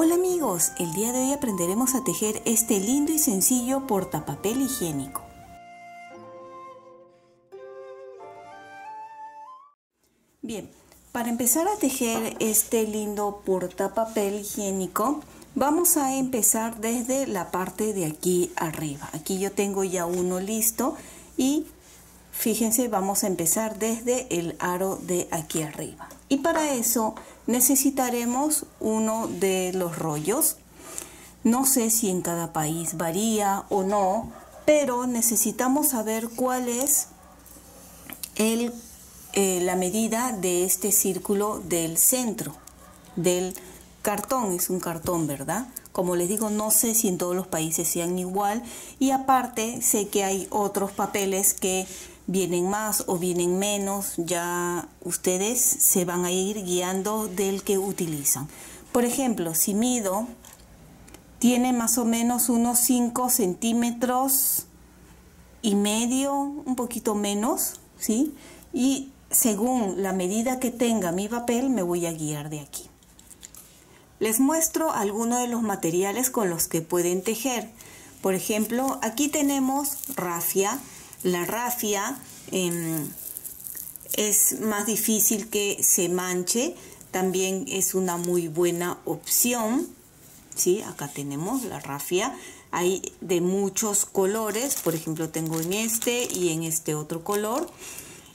Hola amigos, el día de hoy aprenderemos a tejer este lindo y sencillo portapapel higiénico. Bien, para empezar a tejer este lindo portapapel higiénico, vamos a empezar desde la parte de aquí arriba. Aquí yo tengo ya uno listo y fíjense, vamos a empezar desde el aro de aquí arriba. Y para eso necesitaremos uno de los rollos. No sé si en cada país varía o no, pero necesitamos saber cuál es el eh, la medida de este círculo del centro del cartón. Es un cartón, ¿verdad? Como les digo, no sé si en todos los países sean igual y aparte sé que hay otros papeles que vienen más o vienen menos, ya ustedes se van a ir guiando del que utilizan. Por ejemplo, si mido, tiene más o menos unos 5 centímetros y medio, un poquito menos, ¿sí? Y según la medida que tenga mi papel, me voy a guiar de aquí. Les muestro algunos de los materiales con los que pueden tejer. Por ejemplo, aquí tenemos rafia. La rafia em, es más difícil que se manche. También es una muy buena opción. ¿Sí? Acá tenemos la rafia. Hay de muchos colores. Por ejemplo, tengo en este y en este otro color.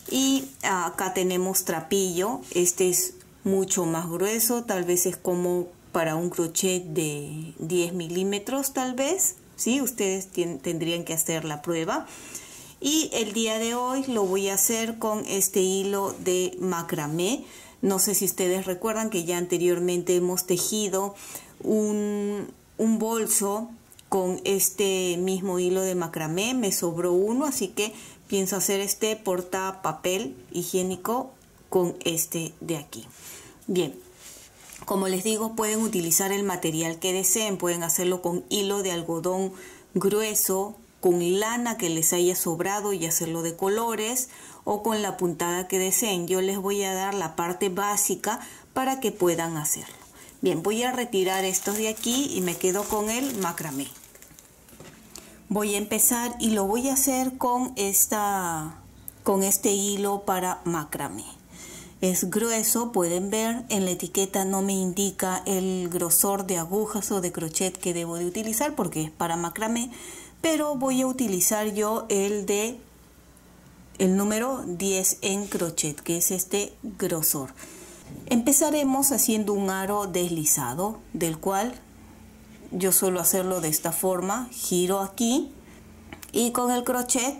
Y acá tenemos trapillo, este es mucho más grueso, tal vez es como para un crochet de 10 milímetros tal vez, ¿sí? Ustedes tendrían que hacer la prueba. Y el día de hoy lo voy a hacer con este hilo de macramé. No sé si ustedes recuerdan que ya anteriormente hemos tejido un, un bolso con este mismo hilo de macramé. Me sobró uno, así que pienso hacer este porta papel higiénico con este de aquí. Bien, como les digo, pueden utilizar el material que deseen, pueden hacerlo con hilo de algodón grueso, con lana que les haya sobrado y hacerlo de colores o con la puntada que deseen. Yo les voy a dar la parte básica para que puedan hacerlo. Bien, voy a retirar estos de aquí y me quedo con el macramé voy a empezar y lo voy a hacer con esta con este hilo para macramé es grueso pueden ver en la etiqueta no me indica el grosor de agujas o de crochet que debo de utilizar porque es para macramé pero voy a utilizar yo el de el número 10 en crochet que es este grosor. Empezaremos haciendo un aro deslizado del cual yo suelo hacerlo de esta forma giro aquí y con el crochet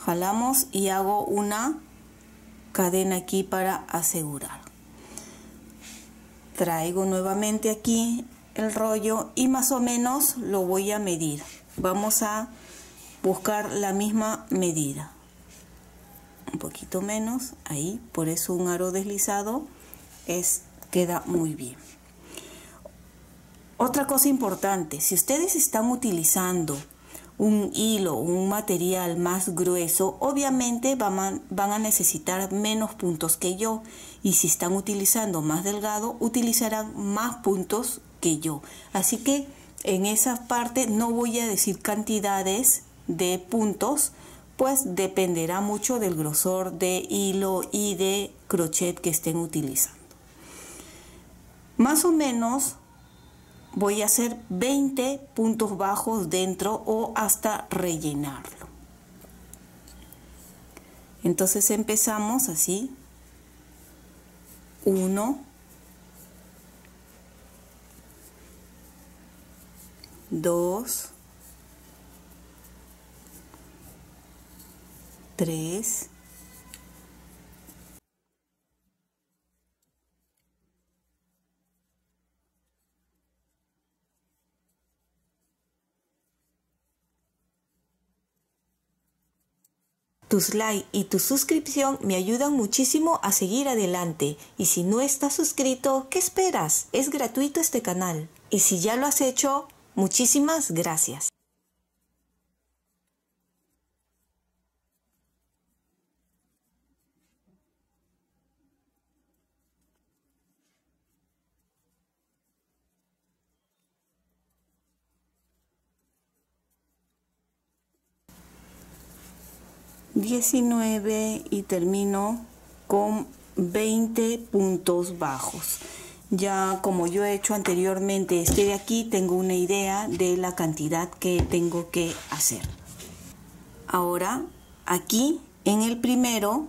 jalamos y hago una cadena aquí para asegurar. Traigo nuevamente aquí el rollo y más o menos lo voy a medir. Vamos a buscar la misma medida. Un poquito menos ahí por eso un aro deslizado es queda muy bien. Otra cosa importante, si ustedes están utilizando un hilo, un material más grueso, obviamente van a, necesitar menos puntos que yo. Y si están utilizando más delgado, utilizarán más puntos que yo. Así que en esa parte no voy a decir cantidades de puntos, pues dependerá mucho del grosor de hilo y de crochet que estén utilizando. Más o menos voy a hacer 20 puntos bajos dentro o hasta rellenarlo. Entonces empezamos así. 1, 2, 3, Tus likes y tu suscripción me ayudan muchísimo a seguir adelante. Y si no estás suscrito, ¿qué esperas? Es gratuito este canal. Y si ya lo has hecho, muchísimas gracias. 19 y termino con 20 puntos bajos. Ya como yo he hecho anteriormente este de aquí, tengo una idea de la cantidad que tengo que hacer. Ahora, aquí en el primero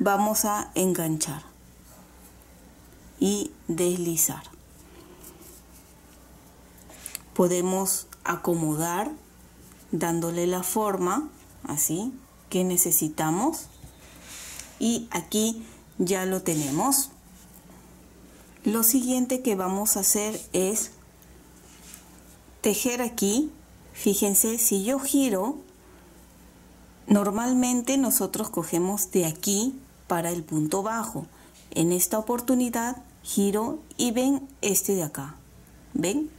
vamos a enganchar y deslizar. Podemos acomodar dándole la forma así que necesitamos y aquí ya lo tenemos. Lo siguiente que vamos a hacer es tejer aquí. Fíjense si yo giro normalmente nosotros cogemos de aquí para el punto bajo. En esta oportunidad giro y ven este de acá. Ven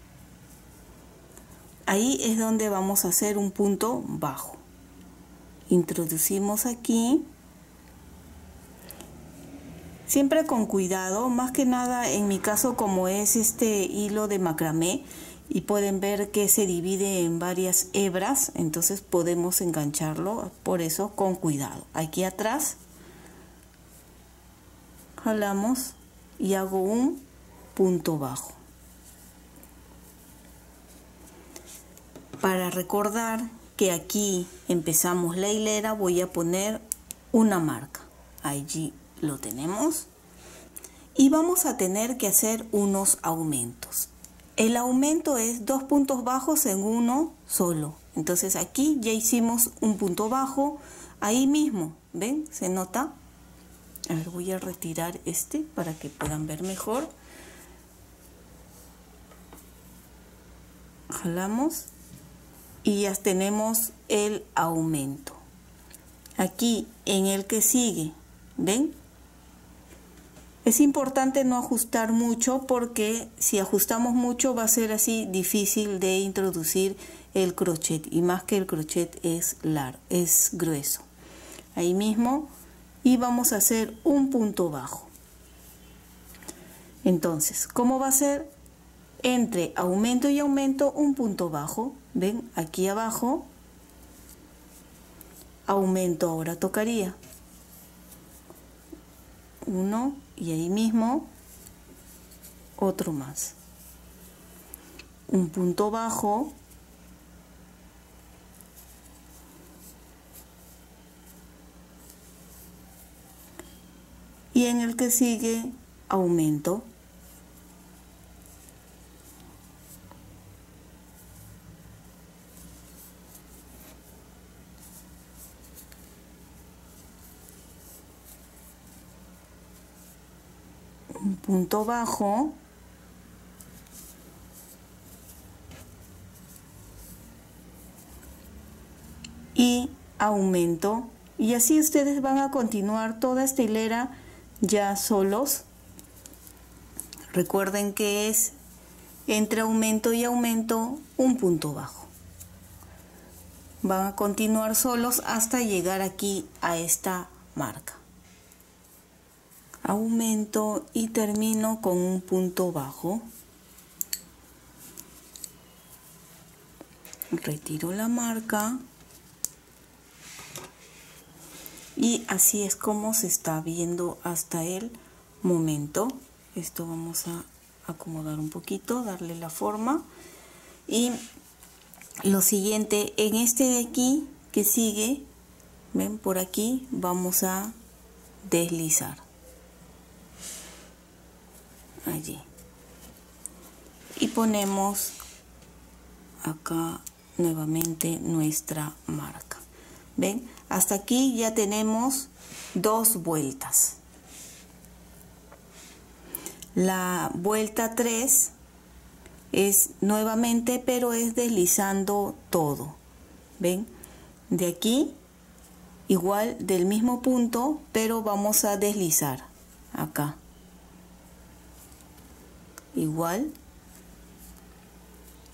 ahí es donde vamos a hacer un punto bajo introducimos aquí siempre con cuidado más que nada en mi caso como es este hilo de macramé y pueden ver que se divide en varias hebras entonces podemos engancharlo por eso con cuidado. Aquí atrás jalamos y hago un punto bajo. Para recordar que aquí empezamos la hilera voy a poner una marca. Allí lo tenemos. Y vamos a tener que hacer unos aumentos. El aumento es dos puntos bajos en uno solo. Entonces aquí ya hicimos un punto bajo ahí mismo. Ven se nota a ver voy a retirar este para que puedan ver mejor. Jalamos y ya tenemos el aumento. Aquí en el que sigue, ¿ven? Es importante no ajustar mucho porque si ajustamos mucho va a ser así difícil de introducir el crochet y más que el crochet es largo, es grueso. Ahí mismo y vamos a hacer un punto bajo. Entonces, ¿cómo va a ser? Entre aumento y aumento un punto bajo ven aquí abajo aumento ahora tocaría. Uno y ahí mismo otro más. Un punto bajo y en el que sigue aumento bajo. Y aumento. Y así ustedes van a continuar toda esta hilera ya solos. Recuerden que es entre aumento y aumento un punto bajo. Van a continuar solos hasta llegar aquí a esta marca aumento y termino con un punto bajo. Retiro la marca. Y así es como se está viendo hasta el momento. Esto vamos a acomodar un poquito darle la forma. Y lo siguiente en este de aquí que sigue ven por aquí vamos a deslizar allí. Y ponemos acá nuevamente nuestra marca. Ven hasta aquí ya tenemos dos vueltas. La vuelta 3 es nuevamente pero es deslizando todo. Ven de aquí igual del mismo punto pero vamos a deslizar acá igual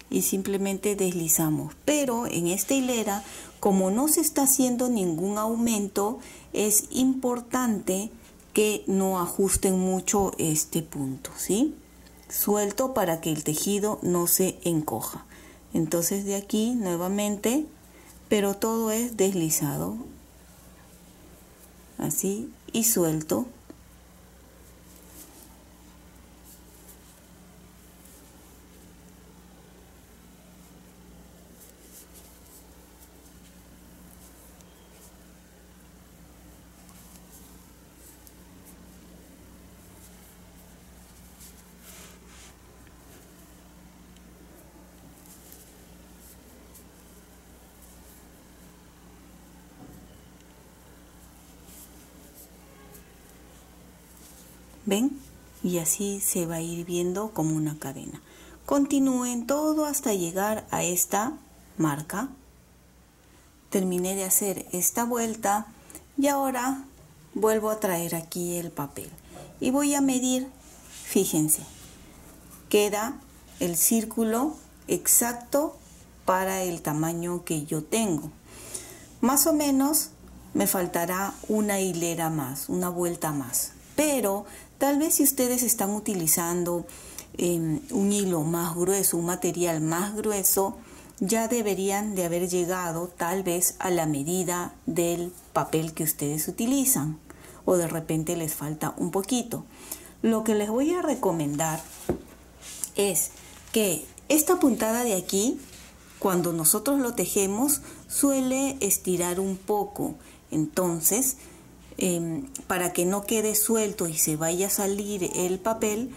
y simplemente deslizamos. Pero en esta hilera como no se está haciendo ningún aumento es importante que no ajusten mucho este punto ¿sí? suelto para que el tejido no se encoja. Entonces de aquí nuevamente pero todo es deslizado así y suelto ¿Ven? Y así se va a ir viendo como una cadena. Continúen todo hasta llegar a esta marca. Terminé de hacer esta vuelta y ahora vuelvo a traer aquí el papel. Y voy a medir, fíjense, queda el círculo exacto para el tamaño que yo tengo. Más o menos me faltará una hilera más, una vuelta más. Pero Tal vez si ustedes están utilizando em, un hilo más grueso, un material más grueso, ya deberían de haber llegado tal vez a la medida del papel que ustedes utilizan o de repente les falta un poquito. Lo que les voy a recomendar es que esta puntada de aquí, cuando nosotros lo tejemos, suele estirar un poco. Entonces, Em, para que no quede suelto y se vaya a salir el papel,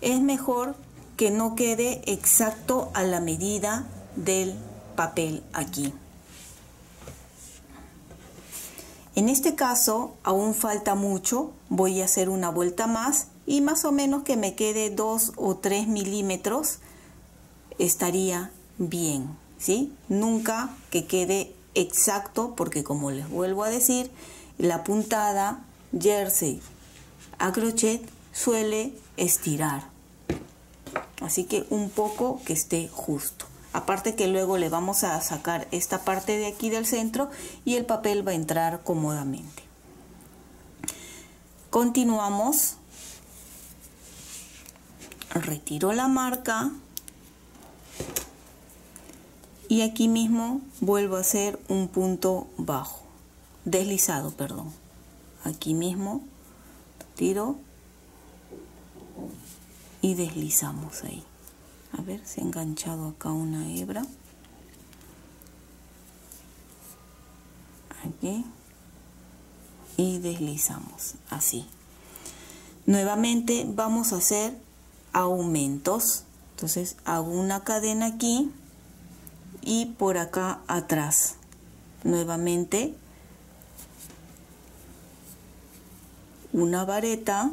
es mejor que no quede exacto a la medida del papel aquí. En este caso aún falta mucho, voy a hacer una vuelta más y más o menos que me quede 2 o 3 milímetros estaría bien, ¿sí? Nunca que quede exacto porque como les vuelvo a decir, la puntada jersey a crochet suele estirar. Así que un poco que esté justo. Aparte que luego le vamos a sacar esta parte de aquí del centro y el papel va a entrar cómodamente. Continuamos. Retiro la marca. Y aquí mismo vuelvo a hacer un punto bajo deslizado, perdón. Aquí mismo tiro y deslizamos ahí. A ver, se ha enganchado acá una hebra. Aquí. Y deslizamos así. Nuevamente vamos a hacer aumentos. Entonces hago una cadena aquí y por acá atrás. Nuevamente una vareta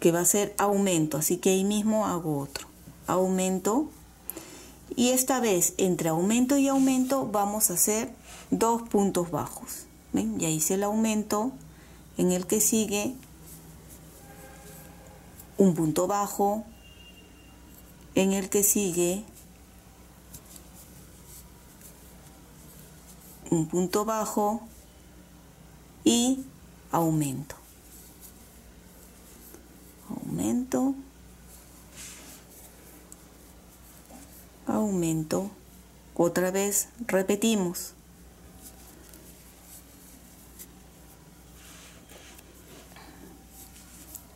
que va a ser aumento, así que ahí mismo hago otro. Aumento. Y esta vez entre aumento y aumento vamos a hacer dos puntos bajos. ¿Ven? Ya hice el aumento. En el que sigue un punto bajo. En el que sigue un punto bajo y aumento. Aumento. Aumento. Otra vez repetimos.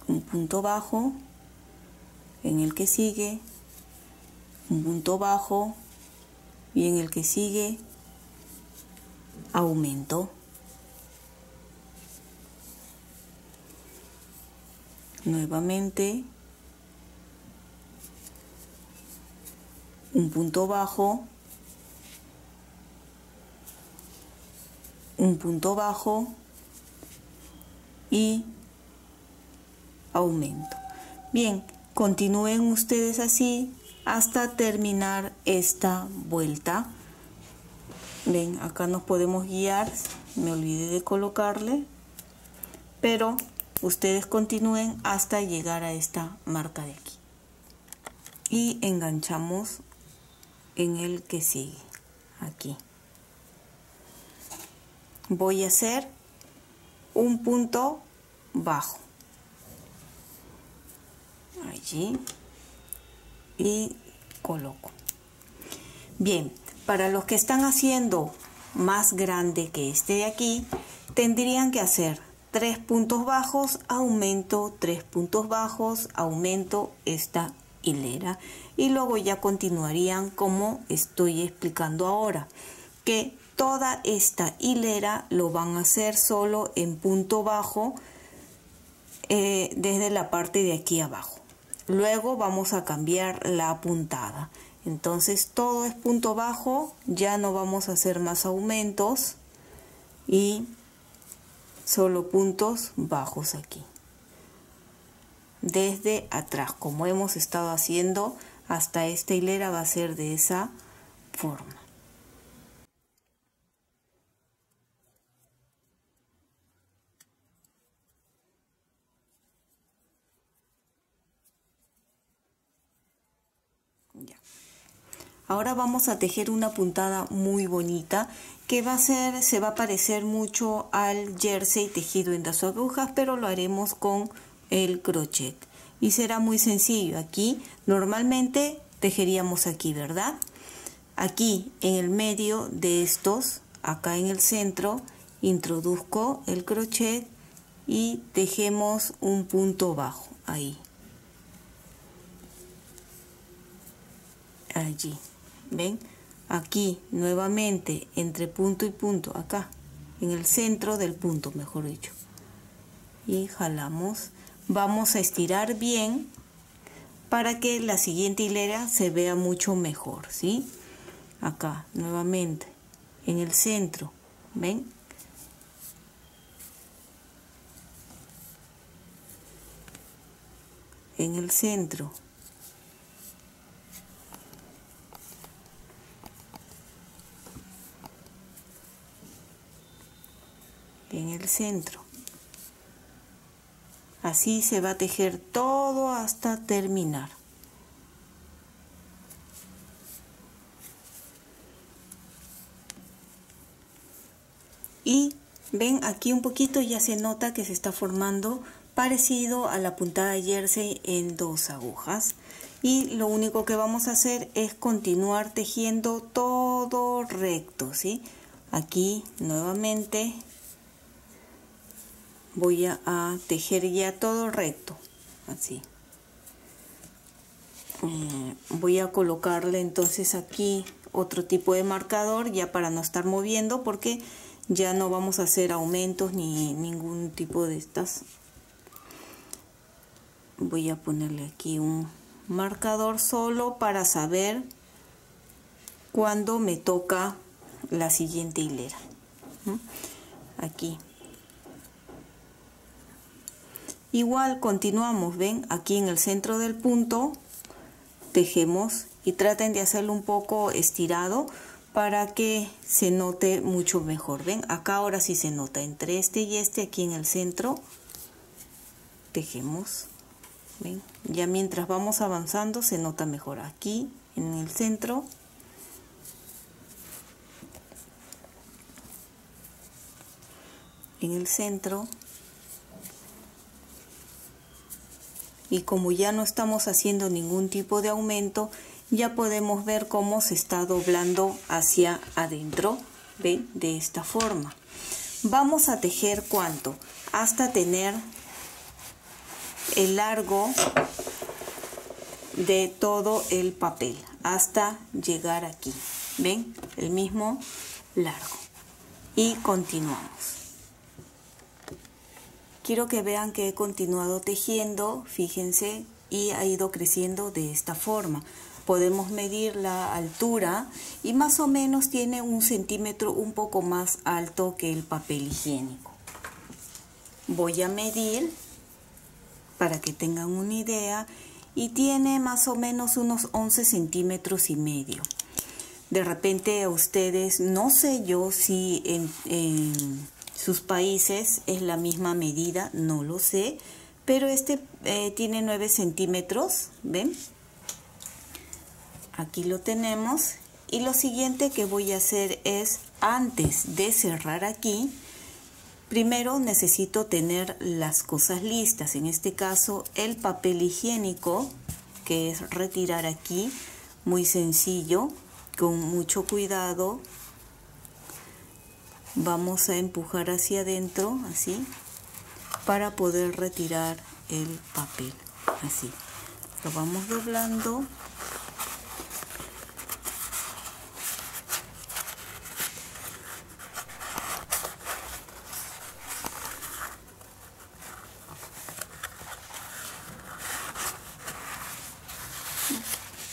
Un punto bajo en el que sigue, un punto bajo y en el que sigue aumento. Nuevamente un punto bajo, un punto bajo y aumento. Bien, continúen ustedes así hasta terminar esta vuelta. Ven, acá nos podemos guiar, me olvidé de colocarle, pero ustedes continúen hasta llegar a esta marca de aquí. Y enganchamos en el que sigue aquí. Voy a hacer un punto bajo. Allí. Y coloco. Bien para los que están haciendo más grande que este de aquí tendrían que hacer tres puntos bajos, aumento, tres puntos bajos, aumento esta hilera y luego ya continuarían como estoy explicando ahora, que toda esta hilera lo van a hacer solo en punto bajo eh, desde la parte de aquí abajo. Luego vamos a cambiar la puntada. Entonces todo es punto bajo, ya no vamos a hacer más aumentos y solo puntos bajos aquí. Desde atrás, como hemos estado haciendo hasta esta hilera va a ser de esa forma. Ahora vamos a tejer una puntada muy bonita que va a ser, se va a parecer mucho al jersey tejido en las agujas, pero lo haremos con el crochet. Y será muy sencillo. Aquí normalmente tejeríamos aquí, ¿verdad? Aquí en el medio de estos, acá en el centro, introduzco el crochet y tejemos un punto bajo ahí. Allí. ¿Ven? Aquí nuevamente entre punto y punto, acá, en el centro del punto, mejor dicho. Y jalamos. Vamos a estirar bien para que la siguiente hilera se vea mucho mejor, ¿sí? Acá, nuevamente, en el centro, ¿ven? En el centro. En el centro. Así se va a tejer todo hasta terminar. Y ven aquí un poquito ya se nota que se está formando parecido a la puntada jersey en dos agujas. Y lo único que vamos a hacer es continuar tejiendo todo recto, ¿sí? Aquí nuevamente voy a, tejer ya todo recto así. Eh, voy a colocarle entonces aquí otro tipo de marcador ya para no estar moviendo porque ya no vamos a hacer aumentos ni ningún tipo de estas. Voy a ponerle aquí un marcador solo para saber cuándo me toca la siguiente hilera aquí Igual continuamos, ven, aquí en el centro del punto tejemos y traten de hacerlo un poco estirado para que se note mucho mejor. Ven, acá ahora sí se nota entre este y este aquí en el centro tejemos. Ven, ya mientras vamos avanzando se nota mejor aquí en el centro. En el centro y como ya no estamos haciendo ningún tipo de aumento ya podemos ver cómo se está doblando hacia adentro ¿ven? de esta forma. Vamos a tejer cuánto hasta tener el largo de todo el papel hasta llegar aquí ven el mismo largo. Y continuamos Quiero que vean que he continuado tejiendo, fíjense, y ha ido creciendo de esta forma. Podemos medir la altura y más o menos tiene un centímetro un poco más alto que el papel higiénico. Voy a medir para que tengan una idea y tiene más o menos unos 11 centímetros y medio. De repente a ustedes, no sé yo si en, en sus países es la misma medida, no lo sé, pero este eh, tiene 9 centímetros, ¿ven? Aquí lo tenemos y lo siguiente que voy a hacer es, antes de cerrar aquí, primero necesito tener las cosas listas, en este caso el papel higiénico, que es retirar aquí, muy sencillo, con mucho cuidado vamos a empujar hacia adentro así para poder retirar el papel así. Lo vamos doblando.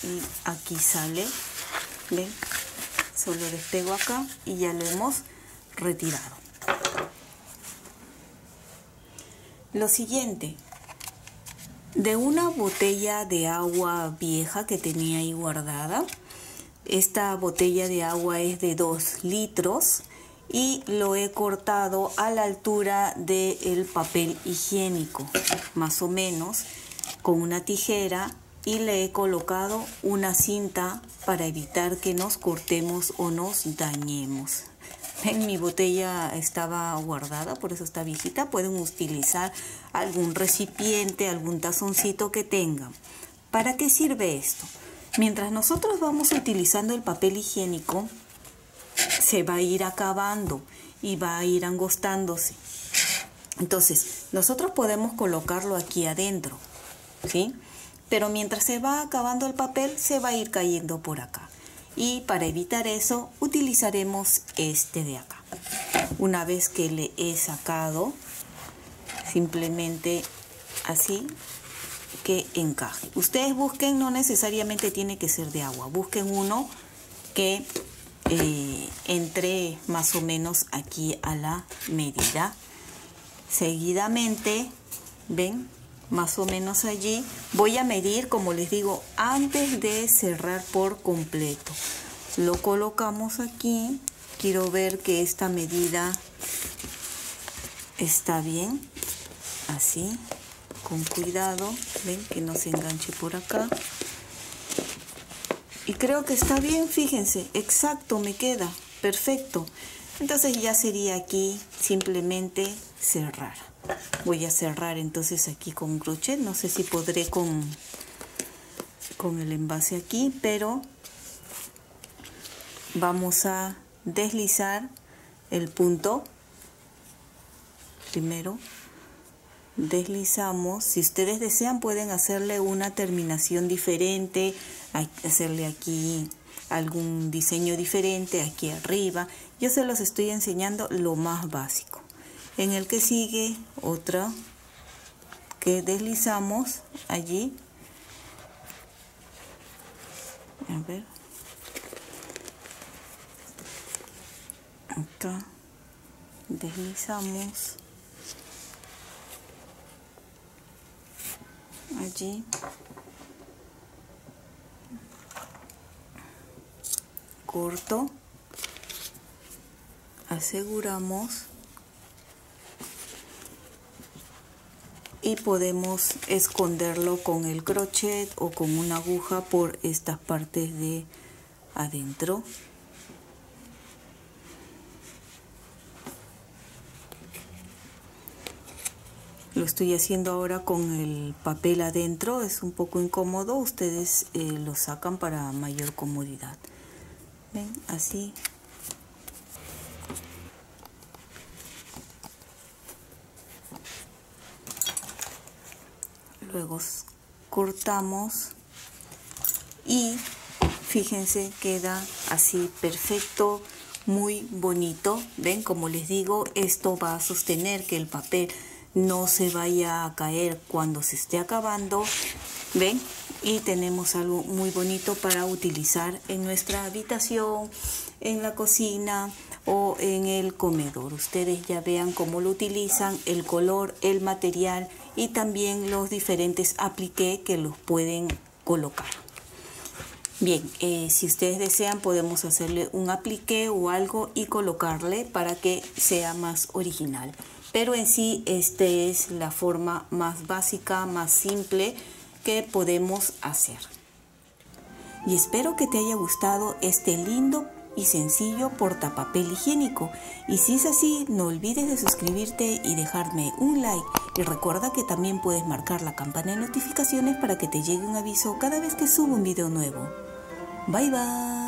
Y aquí sale ven solo despego acá y ya lo hemos retirado lo siguiente de una botella de agua vieja que tenía ahí guardada esta botella de agua es de 2 litros y lo he cortado a la altura del papel higiénico más o menos con una tijera y le he colocado una cinta para evitar que nos cortemos o nos dañemos. En mi botella estaba guardada, por eso está viejita. Pueden utilizar algún recipiente, algún tazoncito que tengan. ¿Para qué sirve esto? Mientras nosotros vamos utilizando el papel higiénico, se va a ir acabando y va a ir angostándose. Entonces, nosotros podemos colocarlo aquí adentro, ¿sí? pero mientras se va acabando el papel se va a ir cayendo por acá. Y para evitar eso utilizaremos este de acá. Una vez que le he sacado, simplemente así que encaje. Ustedes busquen, no necesariamente tiene que ser de agua, busquen uno que eh, entre más o menos aquí a la medida. Seguidamente, ven, más o menos allí. Voy a medir, como les digo, antes de cerrar por completo. Lo colocamos aquí. Quiero ver que esta medida está bien. Así, con cuidado. Ven que no se enganche por acá. Y creo que está bien, fíjense, exacto, me queda, perfecto. Entonces ya sería aquí simplemente cerrar voy a cerrar entonces aquí con crochet. No sé si podré con con el envase aquí pero vamos a deslizar el punto. Primero deslizamos. Si ustedes desean pueden hacerle una terminación diferente hacerle aquí algún diseño diferente aquí arriba. Yo se los estoy enseñando lo más básico en el que sigue otra que deslizamos allí. A ver. Acá. Deslizamos. Allí. Corto. Aseguramos y podemos esconderlo con el crochet o con una aguja por estas partes de adentro. Lo estoy haciendo ahora con el papel adentro es un poco incómodo ustedes eh, lo sacan para mayor comodidad. Así luego cortamos y fíjense queda así perfecto muy bonito. Ven como les digo esto va a sostener que el papel no se vaya a caer cuando se esté acabando. Ven y tenemos algo muy bonito para utilizar en nuestra habitación en la cocina o en el comedor. Ustedes ya vean cómo lo utilizan, el color, el material y también los diferentes apliqué que los pueden colocar. Bien, eh, si ustedes desean podemos hacerle un apliqué o algo y colocarle para que sea más original. Pero en sí esta es la forma más básica, más simple que podemos hacer. Y espero que te haya gustado este lindo y sencillo portapapel higiénico. Y si es así, no olvides de suscribirte y dejarme un like. Y recuerda que también puedes marcar la campana de notificaciones para que te llegue un aviso cada vez que subo un video nuevo. Bye bye.